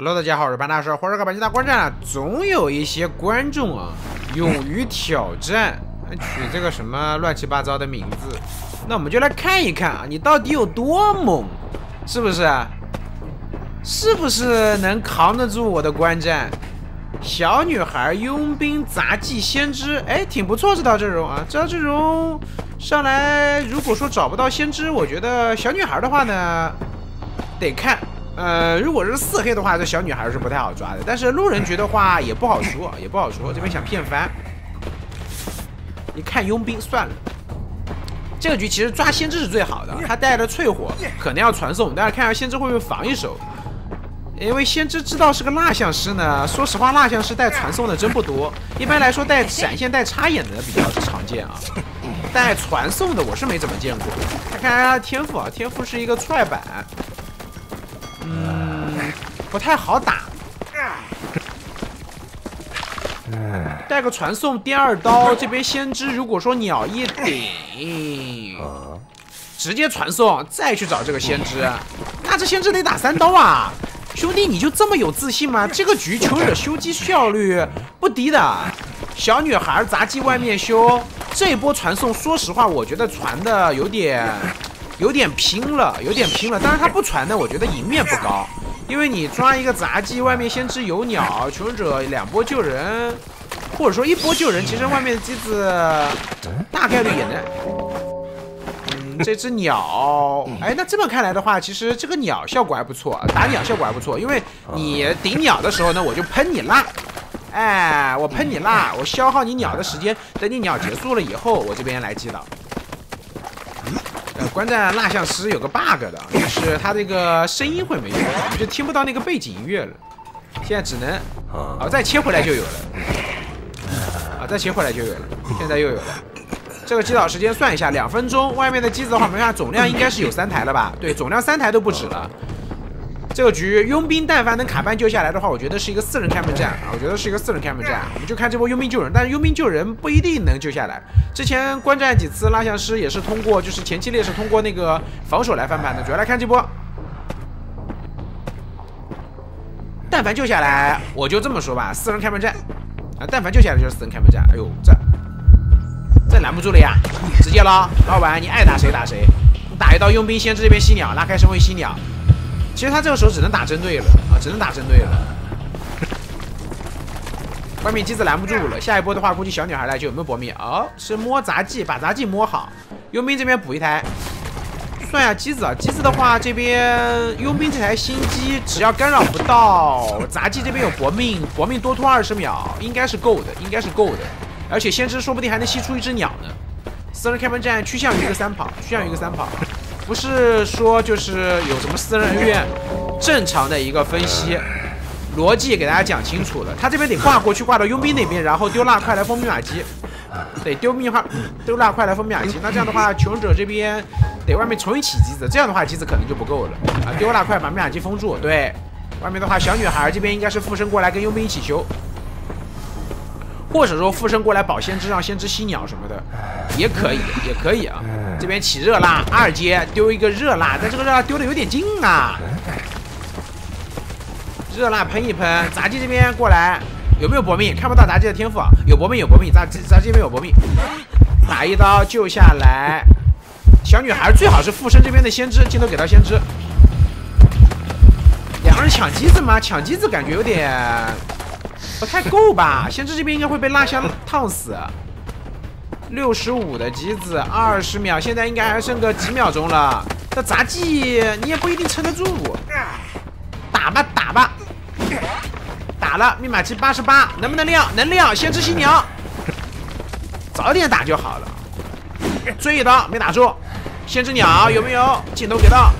Hello，大家好，我是潘大师。火热个本期大观战啊，总有一些观众啊，勇于挑战，取这个什么乱七八糟的名字。那我们就来看一看啊，你到底有多猛，是不是？是不是能扛得住我的观战？小女孩、佣兵、杂技、先知，哎，挺不错这套阵容啊。这套阵容上来，如果说找不到先知，我觉得小女孩的话呢，得看。呃，如果是四黑的话，这小女孩是不太好抓的。但是路人局的话也不好说，也不好说。这边想骗翻，你看佣兵算了。这个局其实抓先知是最好的，他带的淬火可能要传送，但是看下先知会不会防一手。因为先知知道是个蜡像师呢，说实话，蜡像师带传送的真不多。一般来说，带闪现、带插眼的比较常见啊。带传送的我是没怎么见过。看看他的天赋啊，天赋是一个踹板。嗯，不太好打。带个传送第二刀，这边先知如果说鸟一顶，直接传送，再去找这个先知，那这先知得打三刀啊！兄弟，你就这么有自信吗？这个局求者修机效率不低的，小女孩杂技外面修，这波传送，说实话，我觉得传的有点。有点拼了，有点拼了。但是他不传呢，我觉得赢面不高，因为你抓一个杂技，外面先知有鸟，求生者两波救人，或者说一波救人，其实外面的机子大概率也能。嗯，这只鸟，哎，那这么看来的话，其实这个鸟效果还不错，打鸟效果还不错，因为你顶鸟的时候呢，我就喷你蜡，哎，我喷你蜡，我消耗你鸟的时间，等你鸟结束了以后，我这边来击倒。呃，观战蜡像师有个 bug 的，就是他这个声音会没有，就听不到那个背景音乐了。现在只能啊，再切回来就有了。啊，再切回来就有了，现在又有了。这个击倒时间算一下，两分钟。外面的机子的话，我们看总量应该是有三台了吧？对，总量三台都不止了。这个局佣兵但凡能卡半救下来的话，我觉得是一个四人开门战啊！我觉得是一个四人开门战，我们就看这波佣兵救人，但是佣兵救人不一定能救下来。之前观战几次蜡像师也是通过，就是前期劣势通过那个防守来翻盘的。主要来看这波，但凡救下来，我就这么说吧，四人开门战啊！但凡救下来就是四人开门战。哎呦，这这拦不住了呀！直接捞，老板你爱打谁打谁，打一刀佣兵先知这边吸鸟，拉开身位吸鸟。其实他这个时候只能打针对了啊，只能打针对了。外面机子拦不住了，下一波的话，估计小女孩来就有没有搏命？哦，是摸杂技，把杂技摸好。佣兵这边补一台，算下机子啊，机子的话，这边佣兵这台新机只要干扰不到杂技这边有搏命，搏命多拖二十秒，应该是够的，应该是够的。而且先知说不定还能吸出一只鸟呢。私人开门战趋向于一个三跑，趋向于一个三跑。不是说就是有什么私人恩怨，正常的一个分析逻辑给大家讲清楚了。他这边得挂过去，挂到佣兵那边，然后丢蜡块来封密码机，得丢密码，丢蜡块来封密码机。那这样的话，求生者这边得外面重新起机子，这样的话机子可能就不够了啊。丢蜡块把密码机封住，对。外面的话，小女孩这边应该是附身过来跟佣兵一起修。或者说附身过来保先知，让先知吸鸟什么的，也可以，也可以啊。这边起热辣，二阶丢一个热辣，但这个热辣丢的有点近啊。热辣喷一喷，杂技这边过来有没有搏命？看不到杂技的天赋啊，有搏命有搏命，杂杂技这边有搏命，打一刀救下来。小女孩最好是附身这边的先知，镜头给到先知。两个人抢机子吗？抢机子感觉有点。不太够吧？先知这边应该会被蜡像烫死。六十五的机子，二十秒，现在应该还剩个几秒钟了。这杂技你也不一定撑得住。打吧打吧，打了，密码机八十八，能不能亮？能亮，先知新娘。早点打就好了。追一刀没打住，先知鸟有没有？镜头给到，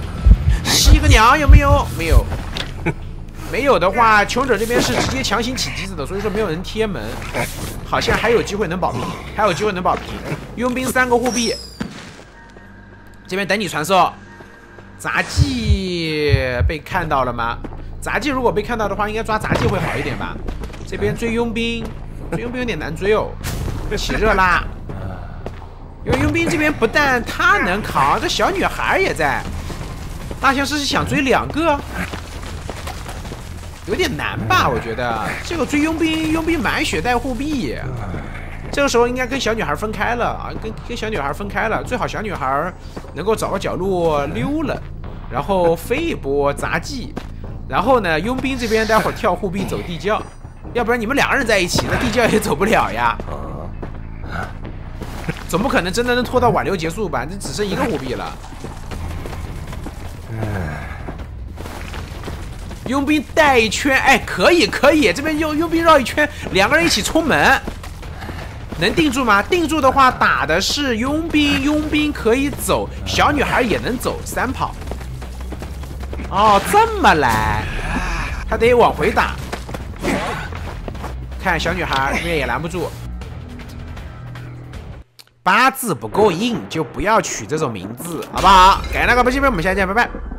吸个鸟有没有？没有。没有的话，穷者这边是直接强行起机子的，所以说没有人贴门，好像还有机会能保平，还有机会能保平。佣兵三个护臂，这边等你传送。杂技被看到了吗？杂技如果被看到的话，应该抓杂技会好一点吧？这边追佣兵，追佣兵有点难追哦。起热啦，因为佣兵这边不但他能扛，这小女孩也在。大象是想追两个？有点难吧？我觉得这个追佣兵，佣兵满血带护臂，这个时候应该跟小女孩分开了啊，跟跟小女孩分开了，最好小女孩能够找个角落溜了，然后飞一波杂技，然后呢，佣兵这边待会儿跳护臂走地窖，要不然你们两个人在一起，那地窖也走不了呀。总不可能真的能拖到挽留结束吧？这只剩一个护臂了。佣兵带一圈，哎，可以可以，这边佣佣兵绕一圈，两个人一起冲门，能定住吗？定住的话，打的是佣兵，佣兵可以走，小女孩也能走，三跑。哦，这么来，他得往回打。看小女孩这边也拦不住，八字不够硬就不要取这种名字，好不好？感谢大家观看，我们下期见，拜拜。